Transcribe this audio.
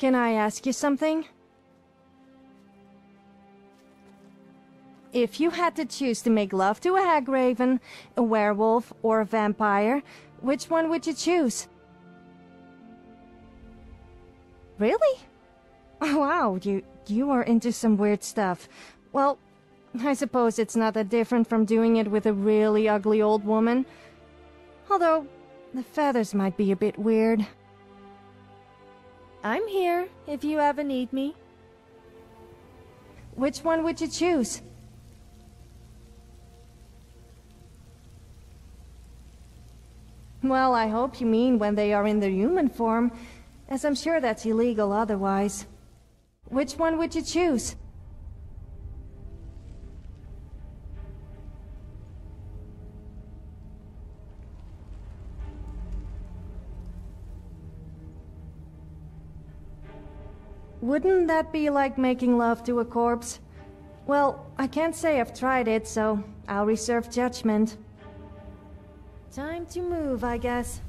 Can I ask you something? If you had to choose to make love to a hagraven, a werewolf, or a vampire, which one would you choose? Really? Wow, you you are into some weird stuff. Well, I suppose it's not that different from doing it with a really ugly old woman. Although, the feathers might be a bit weird. I'm here, if you ever need me. Which one would you choose? Well, I hope you mean when they are in their human form, as I'm sure that's illegal otherwise. Which one would you choose? Wouldn't that be like making love to a corpse? Well, I can't say I've tried it, so I'll reserve judgment. Time to move, I guess.